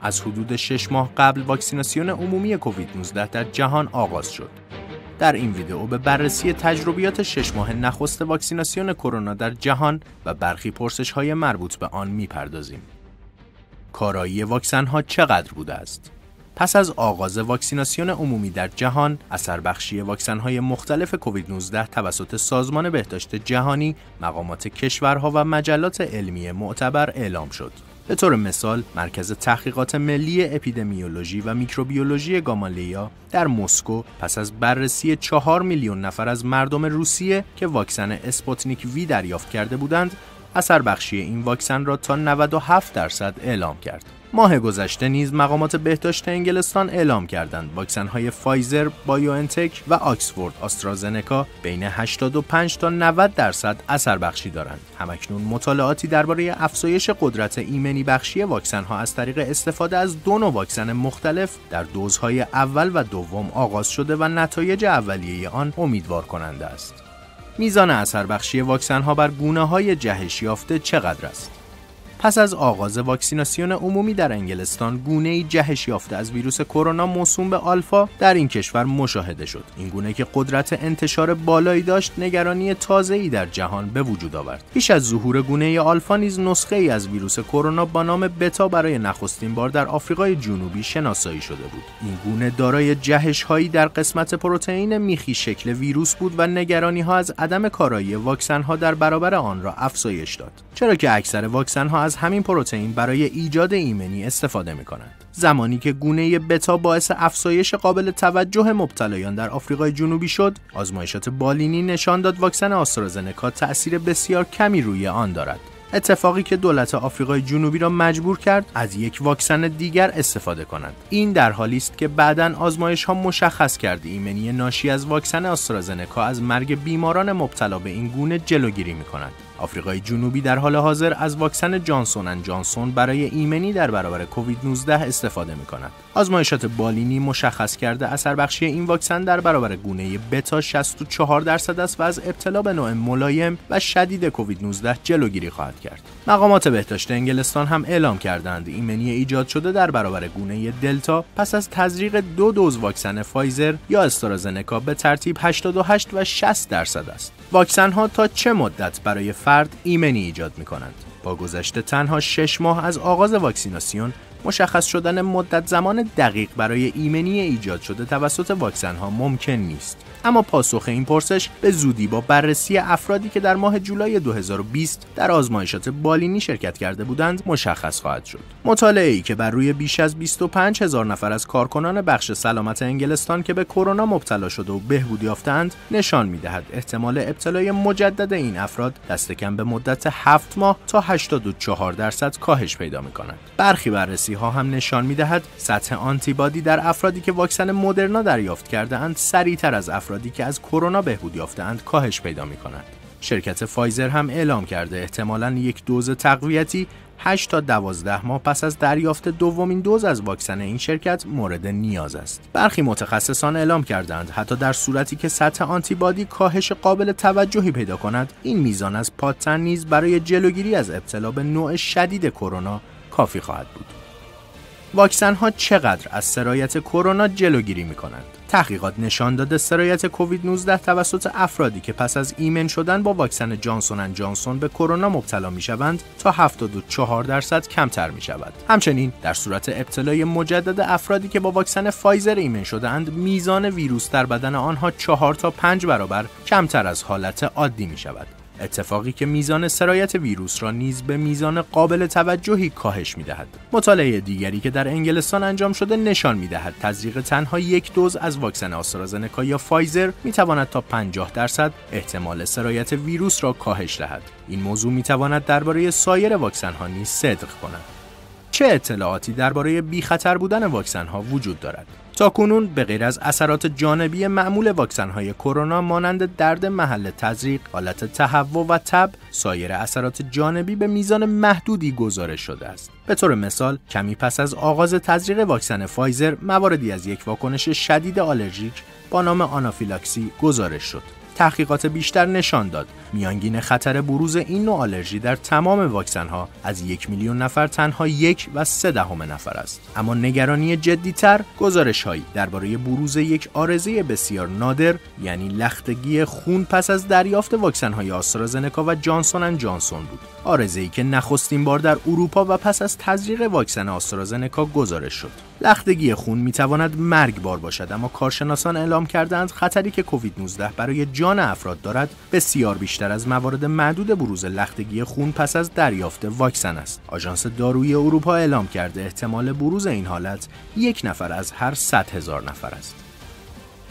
از حدود 6 ماه قبل واکسیناسیون عمومی کووید 19 در جهان آغاز شد. در این ویدئو به بررسی تجربیات 6 ماه نخست واکسیناسیون کرونا در جهان و برخی پرسش های مربوط به آن می‌پردازیم. کارایی واکسن ها چقدر بوده است؟ پس از آغاز واکسیناسیون عمومی در جهان، اثر بخشی واکسن های مختلف کووید 19 توسط سازمان بهداشت جهانی، مقامات کشورها و مجلات علمی معتبر اعلام شد. به طور مثال مرکز تحقیقات ملی اپیدمیولوژی و میکروبیولوژی گامالیا در مسکو پس از بررسی چهار میلیون نفر از مردم روسیه که واکسن اسپوتنیک وی دریافت کرده بودند اثر بخشی این واکسن را تا 97 درصد اعلام کرد. ماه گذشته نیز مقامات بهداشت انگلستان اعلام کردند واکسن های فایزر، بایوانتک و آکسفورد آسترازنکا بین 85 تا 90 درصد اثر بخشی دارند. همکنون مطالعاتی درباره افزایش قدرت ایمنی بخشی واکسن ها از طریق استفاده از دو نوع واکسن مختلف در دوزهای اول و دوم آغاز شده و نتایج اولیه آن امیدوار کننده است. میزان اثر بخشی واکسن ها بر گونه های جهش یافته چقدر است؟ پس از آغاز واکسیناسیون عمومی در انگلستان گونه جهش یافته از ویروس کرونا موسوم به آلفا در این کشور مشاهده شد. این گونه که قدرت انتشار بالایی داشت نگرانی تازه ای در جهان به وجود آورد. پیش از ظهور گونه آلفا نیز نسخه ای از ویروس کرونا با نام بتا برای نخستین بار در آفریقای جنوبی شناسایی شده بود. این گونه دارای جهش هایی در قسمت پروتئین میخی شکل ویروس بود و نگرانی ها از عدم کارایی واکسن ها در برابر آن را افزایش داد. چرا که اکثر واکسن ها همین پروتئین برای ایجاد ایمنی استفاده می کنند. زمانی که گونه بتا باعث افزایش قابل توجه مبتلایان در آفریقای جنوبی شد، آزمایشات بالینی نشان داد واکسن آسترازنکا تأثیر بسیار کمی روی آن دارد. اتفاقی که دولت آفریقای جنوبی را مجبور کرد از یک واکسن دیگر استفاده کنند این در حالی است که بعدا آزمایش ها مشخص کرده ایمنی ناشی از واکسن آسترازنکا از مرگ بیماران مبتلا به این گونه جلوگیری می کند آفریقای جنوبی در حال حاضر از واکسن جانسون ان جانسون برای ایمنی در برابر کووید 19 استفاده می کند. آزمایشات بالینی مشخص کرده اثر بخشی این واکسن در برابر گونه بتا 64 درصد است و از ابتلا به نوع ملایم و شدید کووید 19 جلوگیری خواهد کرد. مقامات بهداشت انگلستان هم اعلام کردند ایمنی ایجاد شده در برابر گونه دلتا پس از تزریق دو دوز واکسن فایزر یا استرازنکا به ترتیب 88 و 60 درصد است. واکسن ها تا چه مدت برای فرد ایمنی ایجاد می کنند. با گذشته تنها 6 ماه از آغاز واکسیناسیون مشخص شدن مدت زمان دقیق برای ایمنی ایجاد شده توسط واکسن ها ممکن نیست. اما پاسخ این پرسش به زودی با بررسی افرادی که در ماه جولای 2020 در آزمایشات بالینی شرکت کرده بودند مشخص خواهد شد. مطالعه ای که بر روی بیش از 25 هزار نفر از کارکنان بخش سلامت انگلستان که به کرونا مبتلا شده و بهبود یافتند نشان می‌دهد احتمال ابتلای مجدد این افراد دست کم به مدت 7 ماه تا 84 درصد کاهش پیدا می کند. برخی بررسی ها هم نشان می‌دهد سطح آنتیبادی در افرادی که واکسن مدرنا دریافت کرده اند سریعتر از افرادی که از کرونا بهبود یافتهاند کاهش پیدا می کنند. شرکت فایزر هم اعلام کرده احتمالا یک دوز تقویتی 8 تا 12 ماه پس از دریافت دومین دوز از واکسن این شرکت مورد نیاز است. برخی متخصصان اعلام کردند حتی در صورتی که سطح آنتیبادی کاهش قابل توجهی پیدا کند، این میزان از پادتن نیز برای جلوگیری از ابتلا به نوع شدید کرونا کافی خواهد بود. واکسن ها چقدر از سرایت کرونا جلوگیری می کنند؟ تحقیقات نشان داده سرایت کووید 19 توسط افرادی که پس از ایمن شدن با واکسن جانسون جانسون به کرونا مبتلا می شوند تا 74 درصد کمتر می شود. همچنین در صورت ابتلای مجدد افرادی که با واکسن فایزر ایمن شدهاند میزان ویروس در بدن آنها 4 تا 5 برابر کمتر از حالت عادی می شود. اتفاقی که میزان سرایت ویروس را نیز به میزان قابل توجهی کاهش می‌دهد. مطالعه دیگری که در انگلستان انجام شده نشان می‌دهد تزریق تنها یک دوز از واکسن آسترازنکا یا فایزر می‌تواند تا 50 درصد احتمال سرایت ویروس را کاهش دهد. این موضوع می‌تواند درباره سایر واکسن ها نیز صدق کند. چه اطلاعاتی درباره بی خطر بودن واکسن ها وجود دارد؟ تا کنون به غیر از اثرات جانبی معمول واکسن های کرونا مانند درد محل تزریق، حالت تهوع و تب، سایر اثرات جانبی به میزان محدودی گزارش شده است. به طور مثال، کمی پس از آغاز تزریق واکسن فایزر، مواردی از یک واکنش شدید آلرژیک با نام آنافیلاکسی گزارش شد. تحقیقات بیشتر نشان داد. میانگین خطر بروز این نوع آلرژی در تمام واکسن ها از یک میلیون نفر تنها یک و سه دهم نفر است. اما نگرانی جدیتر گزارش هایی درباره بروز یک آرزه بسیار نادر یعنی لختگی خون پس از دریافت واکسن های آسترازنکا و جانسون ان جانسون بود. آرزه ای که نخستین بار در اروپا و پس از تزریق واکسن آسترازنکا گزارش شد. لختگی خون می تواند مرگبار باشد اما کارشناسان اعلام کردند خطری که کووید 19 برای جان افراد دارد بسیار بیشتر از موارد معدود بروز لختگی خون پس از دریافت واکسن است. آژانس دارویی اروپا اعلام کرده احتمال بروز این حالت یک نفر از هر 100 هزار نفر است.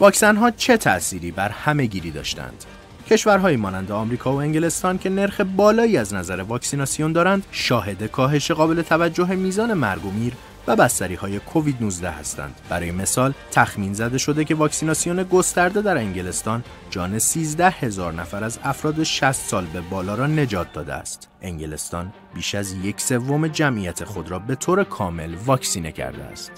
واکسن ها چه تأثیری بر همه گیری داشتند؟ کشورهایی مانند آمریکا و انگلستان که نرخ بالایی از نظر واکسیناسیون دارند شاهد کاهش قابل توجه میزان مرگ و میر و بستری های کووید 19 هستند. برای مثال تخمین زده شده که واکسیناسیون گسترده در انگلستان جان 13 هزار نفر از افراد 60 سال به بالا را نجات داده است. انگلستان بیش از یک سوم جمعیت خود را به طور کامل واکسینه کرده است.